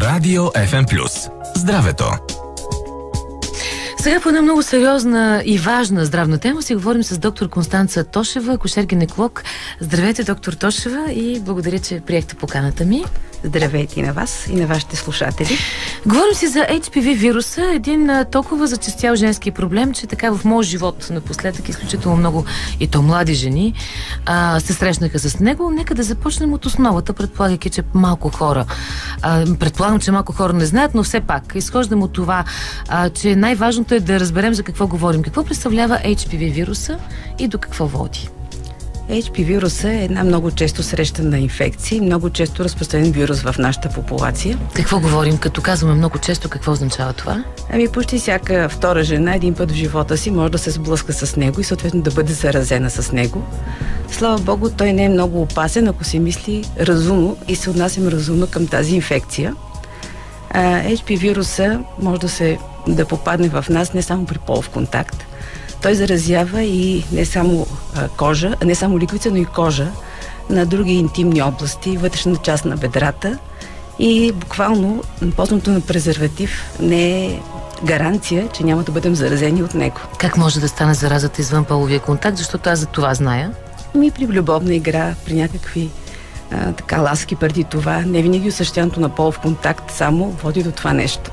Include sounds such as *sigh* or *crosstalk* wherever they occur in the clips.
Радио FM+. Здравето. Сега по една много сериозна и важна здравна тема си говорим с доктор Констанца Тошева, акушер-гинеколог. Здравейте, доктор Тошева, и благодаря, че приехте поканата ми. Здравейте и на вас и на вашите слушатели. Говорим си за HPV вируса, един толкова зачастял женски проблем, че така в моят живот напоследък изключително много и то млади жени а, се срещнаха с него. Нека да започнем от основата, предполагайки, че малко хора, а, предполагам, че малко хора не знаят, но все пак изхождам от това, а, че най-важното е да разберем за какво говорим. Какво представлява HPV вируса и до какво води? HP вируса е една много често срещана инфекция и много често разпространен вирус в нашата популация. Какво говорим? Като казваме много често, какво означава това? Ами почти всяка втора жена един път в живота си може да се сблъска с него и съответно да бъде заразена с него. Слава Богу, той не е много опасен, ако се мисли разумно и се отнасям разумно към тази инфекция. HP вируса може да се да попадне в нас не само при полов контакт, той заразява и не само кожа, не само ликвица, но и кожа на други интимни области, вътрешна част на бедрата и буквално ползването на презерватив не е гаранция, че няма да бъдем заразени от него. Как може да стане заразата извън половия контакт, защото аз за това зная? Ми при любовна игра, при някакви а, така ласки преди това, не винаги осъществяването на полов контакт само води до това нещо.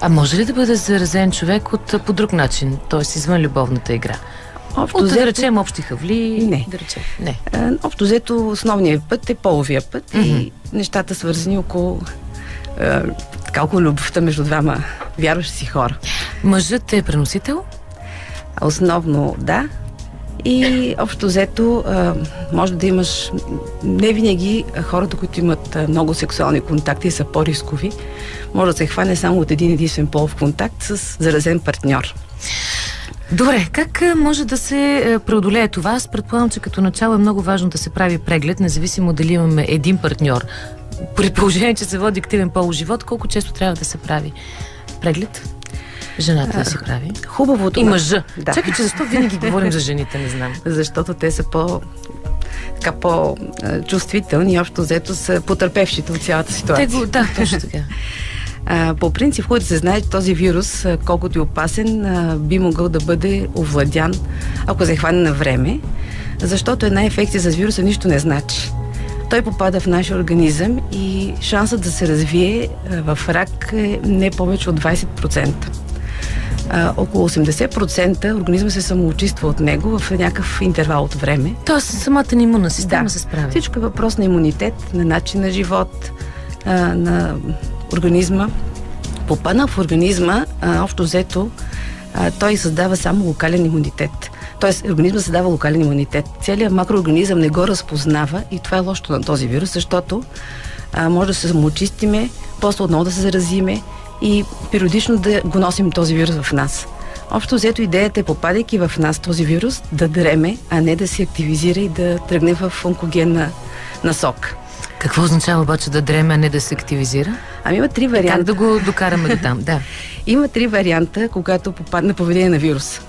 А може ли да бъде заразен човек от по друг начин, т.е. извън любовната игра? Общо от, взето... да речем, общи хавли? Не. Да речем, не. А, общо взето, основният път е половия път mm-hmm. и нещата свързани около а, така, около любовта между двама вярващи си хора. Мъжът е преносител? Основно да. И общо взето може да имаш не винаги хората, които имат много сексуални контакти са по-рискови. Може да се хване само от един единствен полов контакт с заразен партньор. Добре, как може да се преодолее това? Аз предполагам, че като начало е много важно да се прави преглед, независимо дали имаме един партньор. При положение, че се води активен полов живот, колко често трябва да се прави преглед? Жената да си прави. Хубавото. И мъжа. Да. Чакай, че защо винаги говорим за жените, не знам. *laughs* Защото те са по така по-чувствителни и общо взето са потърпевшите от цялата ситуация. Те го, да, *laughs* точно така. А, по принцип, хубаво да се знае, че този вирус, колкото и опасен, би могъл да бъде овладян, ако се хване на време, защото една инфекция с вируса нищо не значи. Той попада в нашия организъм и шансът да се развие в рак е не повече от 20% а, около 80% организма се самоочиства от него в някакъв интервал от време. Тоест самата ни имунна система да. се справя. Всичко е въпрос на имунитет, на начин на живот, а, на организма. Попадна в организма, а, общо взето, а, той създава само локален имунитет. Тоест, организма създава локален имунитет. Целият макроорганизъм не го разпознава и това е лошото на този вирус, защото а, може да се самоочистиме, после отново да се заразиме и периодично да го носим този вирус в нас. Общо взето идеята е, попадайки в нас този вирус, да дреме, а не да се активизира и да тръгне в онкогенна насок. Какво означава обаче да дреме, а не да се активизира? Ами има три варианта. Как да го докараме до там? *laughs* Да. има три варианта, когато попадне поведение на вирус.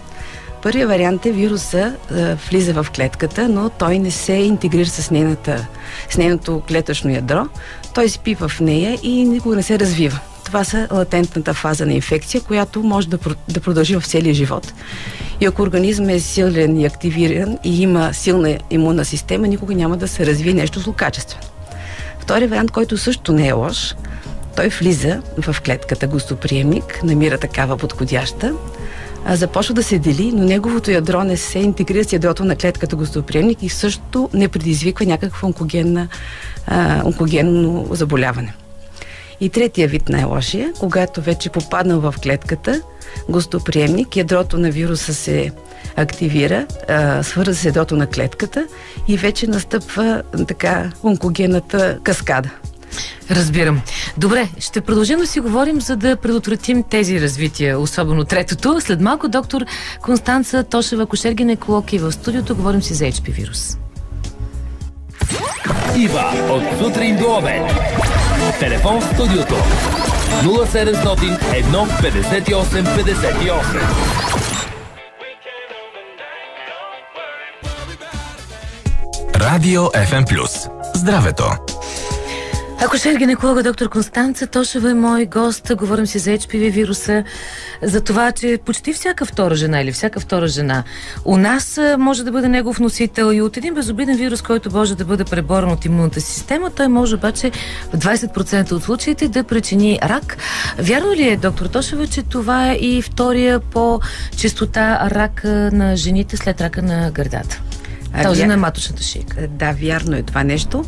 Първият вариант е вируса а, влиза в клетката, но той не се интегрира с, нейната, с нейното клетъчно ядро. Той спи в нея и никога не се развива. Това са латентната фаза на инфекция, която може да, да продължи в целия живот. И ако организмът е силен и активиран и има силна имунна система, никога няма да се развие нещо злокачествено. Втори вариант, който също не е лош, той влиза в клетката гостоприемник, намира такава подходяща, а, започва да се дели, но неговото ядро не се интегрира с ядрото на клетката гостоприемник и също не предизвиква някакво онкогенно заболяване. И третия вид най-лошия, когато вече попаднал в клетката, гостоприемник, ядрото на вируса се активира, свърза се ядрото на клетката и вече настъпва така онкогенната каскада. Разбирам. Добре, ще продължим да си говорим, за да предотвратим тези развития, особено третото. След малко доктор Констанца Тошева, кошер-гинеколог и в студиото говорим си за HP вирус. Ива от сутрин до обед. Телефон в студиото 0700 158 58. Радио FM Плюс. Здравето. Акушер гинеколога доктор Констанца Тошева е мой гост. Говорим си за HPV вируса, за това, че почти всяка втора жена или всяка втора жена у нас може да бъде негов носител и от един безобиден вирус, който може да бъде преборен от имунната система, той може обаче в 20% от случаите да причини рак. Вярно ли е, доктор Тошева, че това е и втория по чистота рак на жените след рака на гърдата? Този на маточната шийка. Да, вярно е това нещо.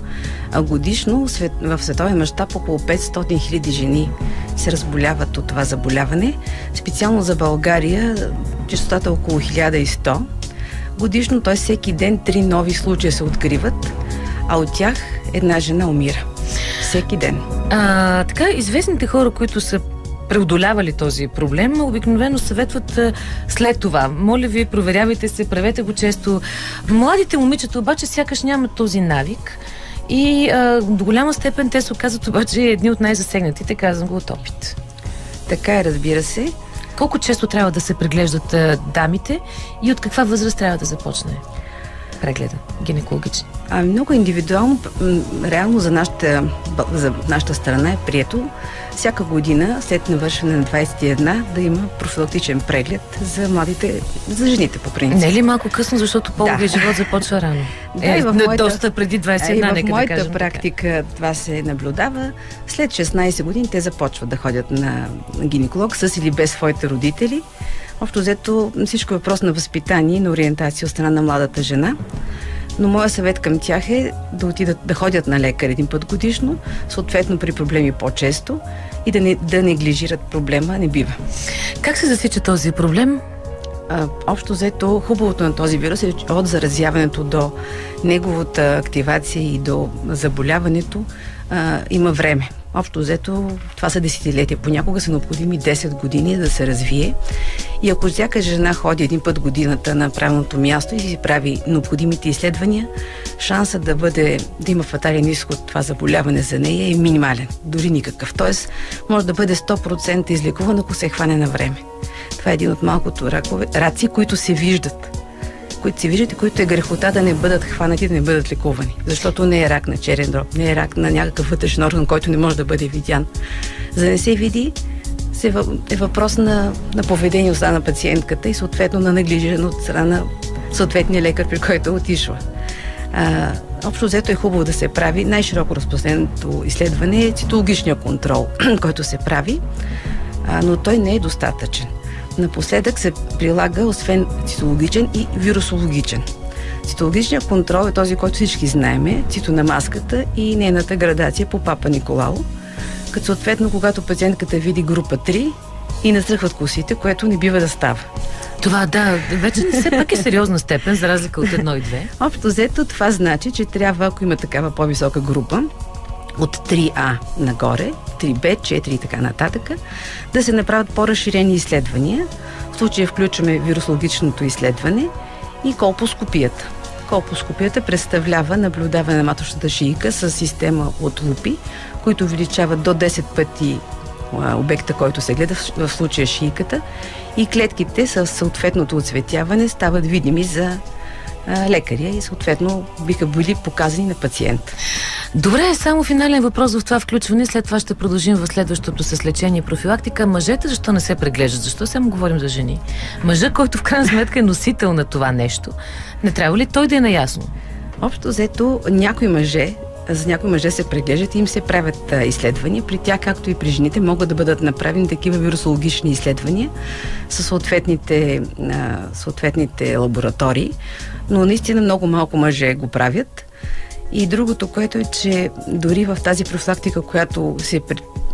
А годишно в световен мащаб около 500 хиляди жени се разболяват от това заболяване. Специално за България частотата е около 1100. Годишно, т.е. всеки ден, три нови случая се откриват, а от тях една жена умира. Всеки ден. А, така, известните хора, които са преодолявали този проблем, обикновено съветват след това. Моля ви, проверявайте се, правете го често. Младите момичета обаче сякаш нямат този навик. И а, до голяма степен те се оказват обаче едни от най-засегнатите, казвам го от опит. Така е, разбира се. Колко често трябва да се преглеждат а, дамите и от каква възраст трябва да започне прегледа гинекологичен? А, много индивидуално, реално за нашата, за нашата страна е прието всяка година, след навършване на 21, да има профилактичен преглед за младите, за жените по принцип. Не е ли малко късно, защото половия да. живот започва рано? Да, е, и в моята, доста преди 21, и в нека моята да кажем практика така. това се наблюдава. След 16 години те започват да ходят на гинеколог с или без своите родители. Общо взето всичко е въпрос на възпитание и на ориентация от страна на младата жена но моя съвет към тях е да отидат да ходят на лекар един път годишно, съответно при проблеми по-често и да не да неглижират проблема не бива. Как се засича този проблем? А, общо взето, хубавото на този вирус е от заразяването до неговата активация и до заболяването а, има време. Общо взето, това са десетилетия. Понякога са необходими 10 години да се развие. И ако всяка жена ходи един път годината на правилното място и си прави необходимите изследвания, шансът да бъде, да има фатален изход това заболяване за нея е минимален, дори никакъв. Тоест, може да бъде 100% излекуван, ако се хване на време. Това е един от малкото ракове, раци, които се виждат които се виждат и които е грехота да не бъдат хванати, да не бъдат лекувани. Защото не е рак на черен дроб, не е рак на някакъв вътрешен орган, който не може да бъде видян. За да не се види, е въпрос на, на поведение от на пациентката и съответно на неглижиране от страна на съответния лекар, при който е отишла. А, общо взето е хубаво да се прави. Най-широко разпространеното изследване е цитологичния контрол, *clears throat* който се прави, а, но той не е достатъчен. Напоследък се прилага освен цитологичен и вирусологичен. Цитологичният контрол е този, който всички знаеме, цито маската и нейната градация по папа Николао, като съответно, когато пациентката види група 3 и настръхват косите, което не бива да става. Това да, вече все пак е сериозна степен, за разлика от едно и две. Общо взето това значи, че трябва, ако има такава по-висока група, от 3А нагоре, 3Б, 4 и така нататък, да се направят по-разширени изследвания. В случая включваме вирусологичното изследване и колпоскопията. Колпоскопията представлява наблюдаване на маточната шийка с система от лупи, които увеличават до 10 пъти обекта, който се гледа, в случая шийката, и клетките с съответното оцветяване стават видими за лекаря и съответно биха били показани на пациента. Добре, само финален въпрос в това включване. След това ще продължим в следващото с лечение и профилактика. Мъжете защо не се преглеждат? Защо само говорим за жени? Мъжа, който в крайна сметка е носител на това нещо, не трябва ли той да е наясно? Общо взето, някои мъже за някои мъже се преглеждат и им се правят а, изследвания. При тях, както и при жените, могат да бъдат направени такива вирусологични изследвания със съответните, а, съответните лаборатории, но наистина много малко мъже го правят. И другото, което е, че дори в тази профилактика, която се,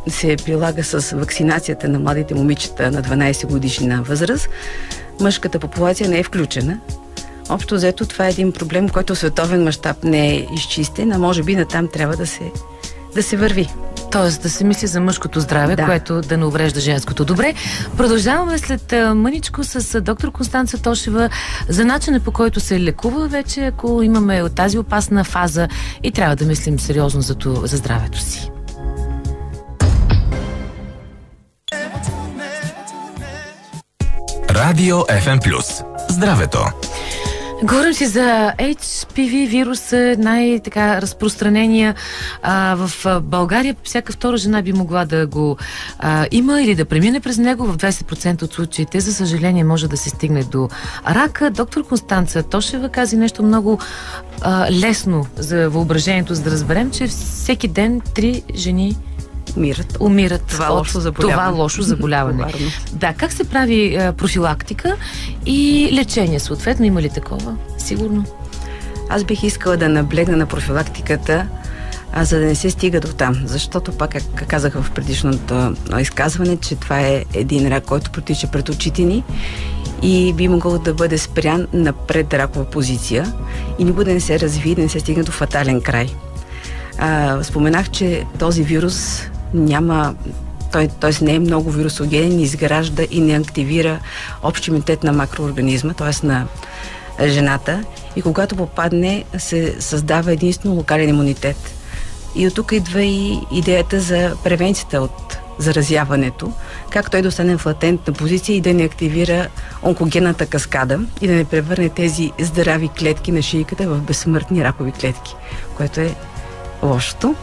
се прилага с вакцинацията на младите момичета на 12 годишна възраст, мъжката популация не е включена. Общо взето това е един проблем, който в световен мащаб не е изчистен, а може би натам трябва да се, да се върви. Тоест да се мисли за мъжкото здраве, да. което да не уврежда женското. Добре, продължаваме след мъничко с доктор Констанца Тошева за начина по който се лекува вече, ако имаме тази опасна фаза и трябва да мислим сериозно за, за здравето си. Радио FM Плюс. Здравето. Говорим си за HPV вируса, най-така разпространения а, в България. Всяка втора жена би могла да го а, има или да премине през него. В 20% от случаите, за съжаление, може да се стигне до рака. Доктор Констанца Тошева каза нещо много а, лесно за въображението, за да разберем, че всеки ден три жени умират. Умират това от лошо заболяване. Това лошо заболяване. да, как се прави а, профилактика и лечение съответно? Има ли такова? Сигурно. Аз бих искала да наблегна на профилактиката, а за да не се стига до там. Защото, пак, как казах в предишното изказване, че това е един рак, който протича пред очите ни и би могъл да бъде спрян на предракова позиция и никога да не се развие, да не се стигне до фатален край. А, споменах, че този вирус няма той, т.е. не е много вирусогенен, изгражда и не активира общ имунитет на макроорганизма, т.е. на жената. И когато попадне, се създава единствено локален имунитет. И от тук идва и идеята за превенцията от заразяването, как той да остане в латентна позиция и да не активира онкогенната каскада и да не превърне тези здрави клетки на шийката в безсмъртни ракови клетки, което е лошото.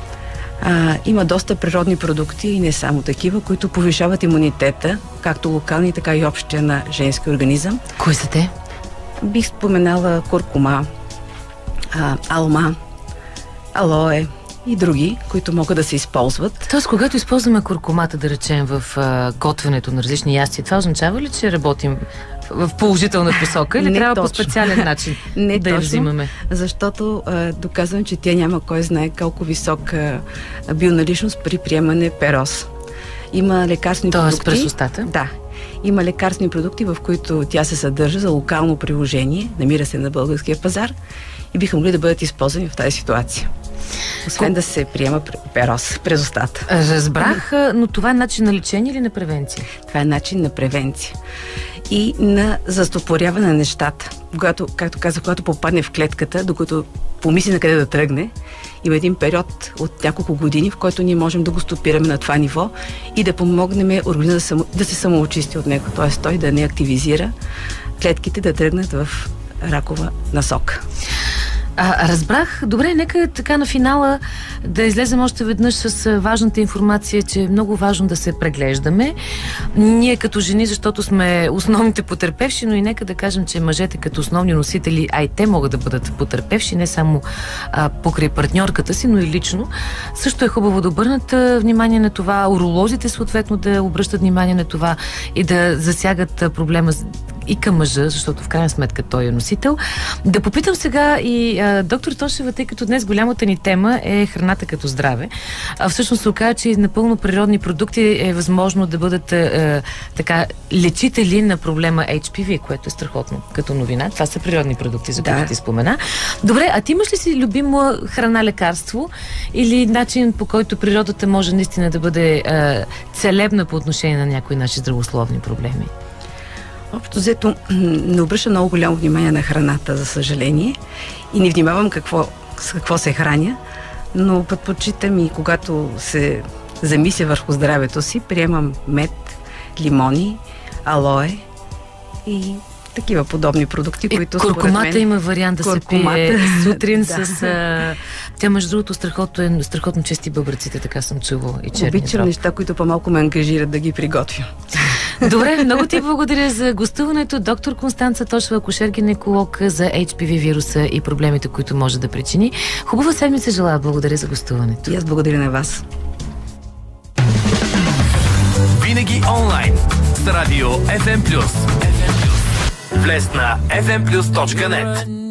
А, има доста природни продукти и не само такива, които повишават имунитета, както локални, така и общия на женски организъм. Кои са те? Бих споменала куркума, а, алма, алое и други, които могат да се използват. Тоест, когато използваме куркумата, да речем, в а, готвенето на различни ястия, това означава ли, че работим в положителна посока или не трябва точно. по специален *laughs* начин не да я точно, взимаме? Защото а, доказвам, че тя няма кой знае колко висок а, бионаличност при приемане перос. Има лекарствени Тоест продукти. през устата? Да. Има лекарствени продукти, в които тя се съдържа за локално приложение, намира се на българския пазар и биха могли да бъдат използвани в тази ситуация. Освен Ко- да се приема перос през устата. Разбрах, но това е начин на лечение или на превенция? Това е начин на превенция и на застопоряване на нещата. Когато, както казах, когато попадне в клетката, докато помисли на къде да тръгне, има един период от няколко години, в който ние можем да го стопираме на това ниво и да помогнем организма да, само, да се самоочисти от него, т.е. той да не активизира клетките да тръгнат в ракова насока. А, разбрах. Добре, нека така на финала да излезем още веднъж с важната информация, че е много важно да се преглеждаме. Ние като жени, защото сме основните потерпевши, но и нека да кажем, че мъжете като основни носители, а и те могат да бъдат потерпевши, не само а, покрай партньорката си, но и лично. Също е хубаво да обърнат внимание на това, уролозите съответно да обръщат внимание на това и да засягат проблема и към мъжа, защото в крайна сметка той е носител. Да попитам сега и а, доктор Тошева, тъй като днес голямата ни тема е храната като здраве. А всъщност се оказа, че напълно природни продукти е възможно да бъдат а, така лечители на проблема HPV, което е страхотно като новина. Това са природни продукти, за които Да. ти спомена. Добре, а ти имаш ли си любима храна лекарство или начин по който природата може наистина да бъде а, целебна по отношение на някои наши здравословни проблеми? Общо взето не обръща много голямо внимание на храната, за съжаление, и не внимавам какво, с какво се храня, но предпочитам и когато се замисля върху здравето си, приемам мед, лимони, алое и такива подобни продукти, И които според куркумата мен... има вариант да се Куркумата. пие сутрин *laughs* Да. с... А... Тя, между другото, страхотно, е, страхотно чести бъбреците, така съм чувала и Обичам дроб. неща, които по-малко ме ангажират да ги приготвя. Добре, много ти благодаря за гостуването. Доктор Констанца Тошева, акушер-гинеколог за HPV вируса и проблемите, които може да причини. Хубава седмица желая. Благодаря за гостуването. И аз благодаря на вас. Винаги онлайн с радио FM+. Влез на fmplus.net